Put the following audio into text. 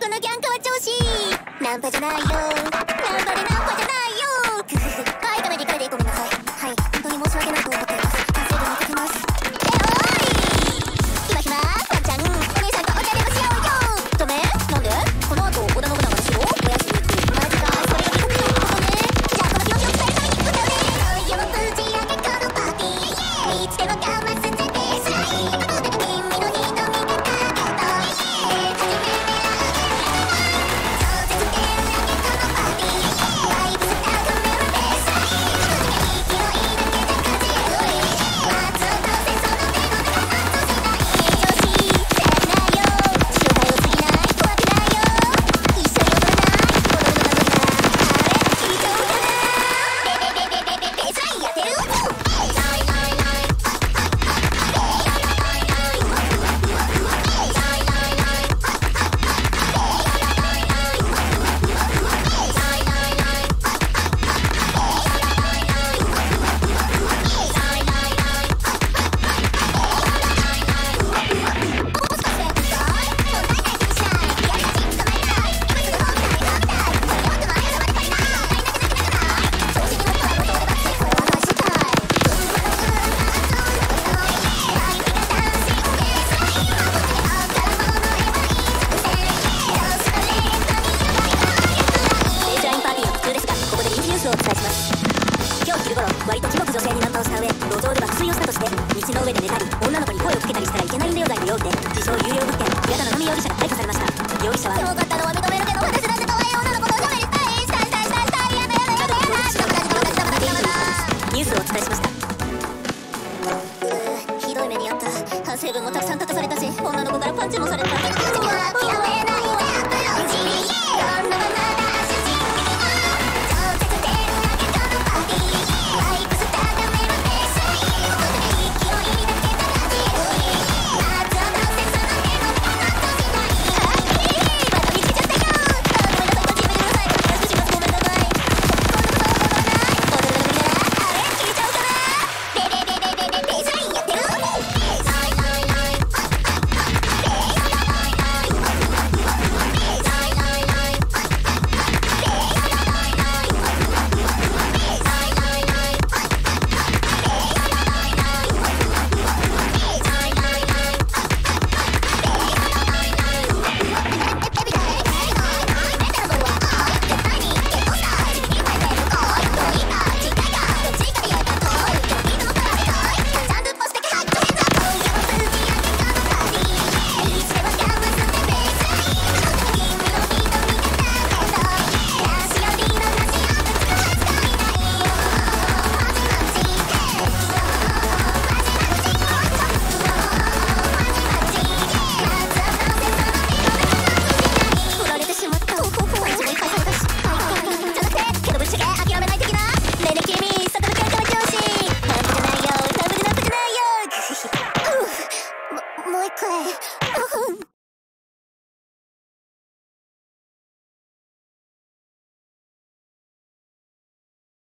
このギャンカは調子ナンパじゃないよ。ナンパでナンパじゃないよ。路上で爆睡をしたとして道の上で寝たり女の子に声をかけたりしたらいけないんだよ罪の容疑で自称有料物件矢田七海容疑者が逮捕されました容疑者はよかったのは認めるけど私だって可愛い女の子とおしゃべりしたいしたいしたいしたいしたいやだやだやだやだしかも同じ友達だもんだニュースをお伝えしましたひどい目にあった。反省文もたくさん書かされたし女の子からパンチもされた。諦めない。